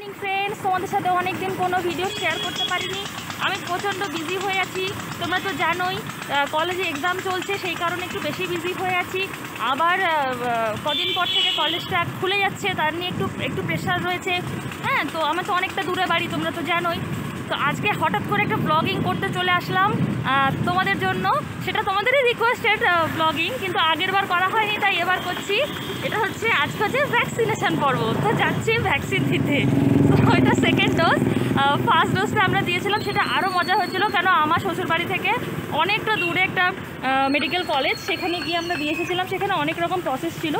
Morning friends তোমাদের সাথে অনেকদিন কোনো ভিডিও শেয়ার করতে পারিনি। আমি প্রচণ্ড বিজি হয়ে আছি। তোমরা তো জানোই কলেজে এক্সাম চলছে, সেই কারণে একটু বেশি বিজি হয়ে আছি। আবার কদিন পর থেকে কলেজটা খুলে যাচ্ছে, তার নিয়ে একটু একটু প্রেশার রয়েছে। হ্যাঁ তো আমার তো অনেকটা দূরে বাড়ি, তোমরা তো জানোই। তো আজকে হঠাৎ করে একটা ব্লগিং করতে চলে আসলাম তোমাদের জন্য। সেটা তোমাদেরই রিকোয়েস্টেড ব্লগিং কিন্তু আগের বার করা হয়নি, তাই এবার করছি। এটা হচ্ছে আজকে হচ্ছে ভ্যাকসিনেশন পর্ব। তো যাচ্ছি ভ্যাকসিন দিতে। তো এটা সেকেন্ড ডোজ ফার্স্ট ডোজটা আমরা দিয়েছিলাম, সেটা আরও মজা হয়েছিল, কেন আমার শ্বশুরবাড়ি থেকে অনেকটা দূরে একটা মেডিকেল কলেজ সেখানে গিয়ে আমরা দিয়ে এসেছিলাম, সেখানে অনেক রকম প্রসেস ছিল।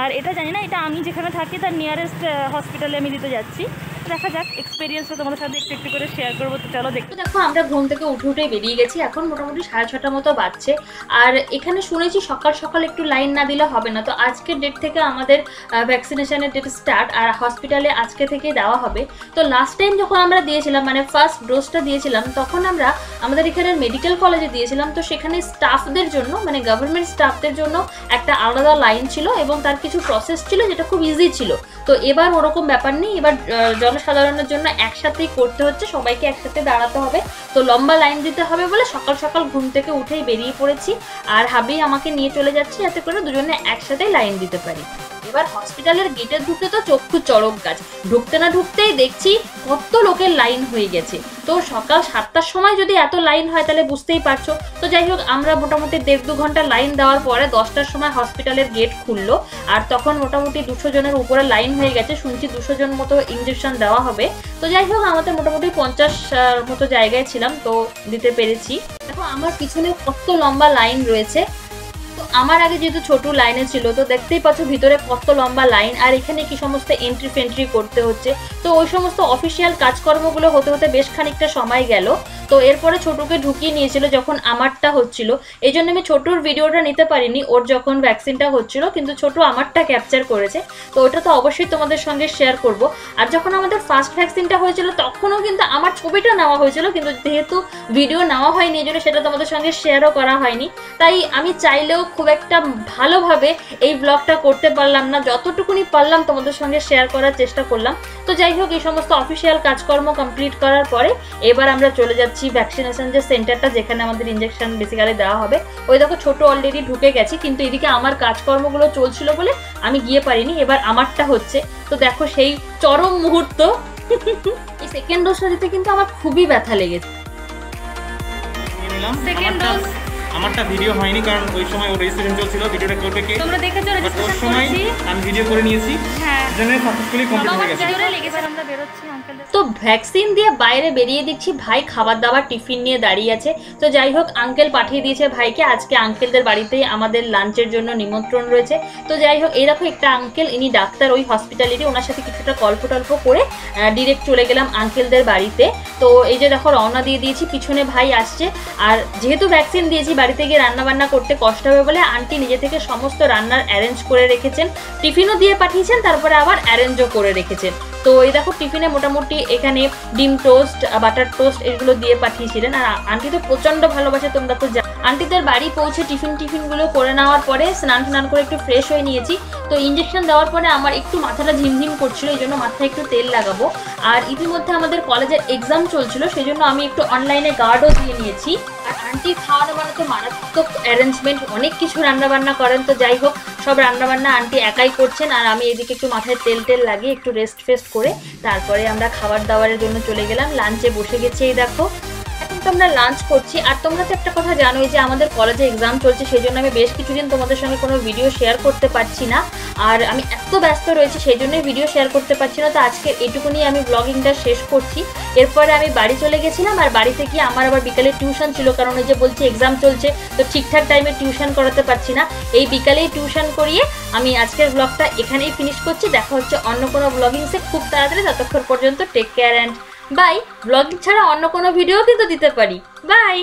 আর এটা জানি না, এটা আমি যেখানে থাকি, তার নিয়ারেস্ট হসপিটালে আমি দিতে যাচ্ছি। দেখা যাক এক্সপিরিয়েন্সটা তোমাদের সাথে একটু একটু করে শেয়ার করব তো চলো দেখতে তো দেখো আমরা ঘুম থেকে উঠে উঠে বেরিয়ে গেছি এখন মোটামুটি সাড়ে ছটার মতো বাজছে। আর এখানে শুনেছি সকাল সকাল একটু লাইন না দিলে হবে না তো আজকের ডেট থেকে আমাদের ভ্যাকসিনেশনের ডেট স্টার্ট আর হসপিটালে আজকে থেকে দেওয়া হবে। তো লাস্ট টাইম যখন আমরা দিয়েছিলাম মানে ফার্স্ট ডোজটা দিয়েছিলাম তখন আমরা আমাদের এখানে মেডিকেল কলেজে দিয়েছিলাম তো সেখানে স্টাফদের জন্য মানে গভর্নমেন্ট স্টাফদের জন্য একটা আলাদা লাইন ছিল এবং তার কিছু প্রসেস ছিল যেটা খুব ইজি ছিল। তো এবার ওরকম ব্যাপার নেই এবার আহ, জনসাধারণের জন্য একসাথেই করতে হচ্ছে, সবাইকে একসাথে দাঁড়াতে হবে। তো লম্বা লাইন দিতে হবে বলে সকাল সকাল ঘুম থেকে উঠেই বেরিয়ে পড়েছি। আর হাবি আমাকে নিয়ে চলে যাচ্ছে যাতে করে দুজনে একসাথে লাইন দিতে পারি। এবার হসপিটালের গেটে ঢুকতে তো চক্ষু চড়ক গাছ। ঢুকতে না ঢুকতেই দেখছি কত লোকের লাইন হয়ে গেছে। তো সকাল সাতটার সময় যদি এত লাইন হয়, তাহলে বুঝতেই পারছ। তো যাই হোক, আমরা মোটামুটি দেড় দু ঘণ্টা লাইন দেওয়ার পরে দশটার সময় হসপিটালের গেট খুললো। আর তখন মোটামুটি দুশো জনের উপরে লাইন হয়ে গেছে। শুনছি দুশো জন মতো ইঞ্জেকশন দেওয়া হবে। তো যাই হোক, আমাদের মোটামুটি পঞ্চাশ মতো জায়গায় ছিলাম। তো দিতে পেরেছি। দেখো, আমার পিছনে কত লম্বা লাইন রয়েছে। আমার আগে যেহেতু ছোট লাইনে ছিল, তো দেখতেই পাচ্ছ ভিতরে কত লম্বা লাইন আর এখানে কি সমস্ত এন্ট্রি ফেন্ট্রি করতে হচ্ছে। তো ওই সমস্ত অফিসিয়াল কাজকর্মগুলো হতে হতে বেশ খানিকটা সময় গেল। তো এরপরে ছোটকে ঢুকিয়ে নিয়েছিল যখন আমারটা হচ্ছিল। এই জন্য আমি ছোটর ভিডিওটা নিতে পারিনি, ওর যখন ভ্যাকসিনটা হচ্ছিল, কিন্তু ছোট আমারটা ক্যাপচার করেছে। তো ওটা তো অবশ্যই তোমাদের সঙ্গে শেয়ার করব। আর যখন আমাদের ফার্স্ট ভ্যাকসিনটা হয়েছিল, তখনও কিন্তু আমার ছবিটা নেওয়া হয়েছিল, কিন্তু যেহেতু ভিডিও নেওয়া হয়নি, এই জন্য সেটা তোমাদের সঙ্গে শেয়ারও করা হয়নি। তাই আমি চাইলেও খুব একটা ভালোভাবে এই ব্লগটা করতে পারলাম না। যতটুকুনি পারলাম তোমাদের সঙ্গে শেয়ার করার চেষ্টা করলাম। তো যাই হোক এই সমস্ত অফিসিয়াল কাজকর্ম কমপ্লিট করার পরে এবার আমরা চলে যাচ্ছি ভ্যাকসিনেশন যে সেন্টারটা যেখানে আমাদের ইঞ্জেকশন বেসিক্যালি দেওয়া হবে। ওই দেখো ছোট অলরেডি ঢুকে গেছি কিন্তু এদিকে আমার কাজকর্মগুলো চলছিল বলে আমি গিয়ে পারিনি। এবার আমারটা হচ্ছে। তো দেখো সেই চরম মুহূর্ত। এই সেকেন্ড ডোজটা দিতে কিন্তু আমার খুবই ব্যথা লেগেছে। নিলাম। Second আমারটা- ভিডিও হয়নি কারণ ওই সময় ওর রেজিস্ট্রেশন চলছিল ভিডিওটা করবে কে তোমরা দেখেছ বাট ওর রেজিস্ট্রেশন সময় আমি ভিডিও করে নিয়েছি। হ্যাঁ। জন্য সাকসেসফুলি কমপ্লিট হয়ে গেছে। জোরে লেগেছে আমরা বেরোচ্ছি আঙ্কেল তো ভ্যাকসিন দিয়ে বাইরে বেরিয়ে দেখছি ভাই খাবার দাবার টিফিন নিয়ে দাঁড়িয়ে আছে। তো যাই হোক আঙ্কেল পাঠিয়ে দিয়েছে ভাইকে। আজকে আঙ্কেলদের বাড়িতেই আমাদের লাঞ্চের জন্য নিমন্ত্রণ রয়েছে। তো যাই হোক এই দেখো একটা আঙ্কেল ইনি ডাক্তার ওই হসপিটালেরই ওনার সাথে কিছুটা গল্প টল্প করে ডিরেক্ট চলে গেলাম আঙ্কেলদের বাড়িতে। তো এই যে দেখো রওনা দিয়ে দিয়েছি পিছনে ভাই আসছে। আর যেহেতু ভ্যাকসিন দিয়েছি বাড়িতে গিয়ে রান্না বান্না করতে কষ্ট হবে বলে আন্টি নিজে থেকে সমস্ত রান্নার অ্যারেঞ্জ করে রেখেছেন। টিফিনও দিয়ে পাঠিয়েছেন, তারপরে আবার অ্যারেঞ্জও করে রেখেছেন। তো এই দেখো, টিফিনে মোটামুটি এখানে ডিম টোস্ট বাটার টোস্ট এগুলো দিয়ে পাঠিয়েছিলেন। আর আন্টি তো প্রচণ্ড ভালোবাসে, তোমরা তো আন্টিদের বাড়ি পৌঁছে টিফিন টিফিনগুলো করে নেওয়ার পরে স্নান স্নান করে একটু ফ্রেশ হয়ে নিয়েছি। তো ইঞ্জেকশন দেওয়ার পরে আমার একটু মাথাটা ঝিমঝিম করছিল, এই জন্য মাথায় একটু তেল লাগাবো। আর ইতিমধ্যে আমাদের কলেজের এক্সাম চলছিল সেই জন্য আমি একটু অনলাইনে গার্ডও দিয়ে নিয়েছি। আর আন্টি খাওয়ানো মানে তো মারাত্মক অ্যারেঞ্জমেন্ট অনেক কিছু রান্নাবান্না করেন, তো যাই হোক, সব রান্নাবান্না আন্টি একাই করছেন, আর আমি এদিকে একটু মাথায় তেল টেল লাগিয়ে একটু রেস্ট ফেস্ট করে, তারপরে আমরা খাবার দাবারের জন্য চলে গেলাম লাঞ্চে বসে গেছি এই দেখো। এখন তো আমরা লাঞ্চ করছি। আর তোমরা তো একটা কথা জানোই যে আমাদের কলেজে এক্সাম চলছে, সেই জন্য আমি বেশ কিছুদিন তোমাদের সঙ্গে কোনো ভিডিও শেয়ার করতে পারছি না। আর আমি এত ব্যস্ত রয়েছি, সেই জন্যই ভিডিও শেয়ার করতে পারছি না। তো আজকে এটুকুনি আমি ব্লগিংটা শেষ করছি। এরপরে আমি বাড়ি চলে গেছিলাম আর বাড়িতে গিয়ে আমার আবার বিকালে টিউশন ছিল, কারণ ওই যে বলছি এক্সাম চলছে, তো ঠিকঠাক টাইমে টিউশন করাতে পারছি না। এই বিকালেই টিউশন করিয়ে আমি আজকের ব্লগটা এখানেই ফিনিশ করছি। দেখা হচ্ছে অন্য কোনো ব্লগিংসে খুব তাড়াতাড়ি, ততক্ষণ পর্যন্ত take care and bye blogging ছাড়া অন্য কোনো ভিডিও কিন্তু দিতে পারি। বাই!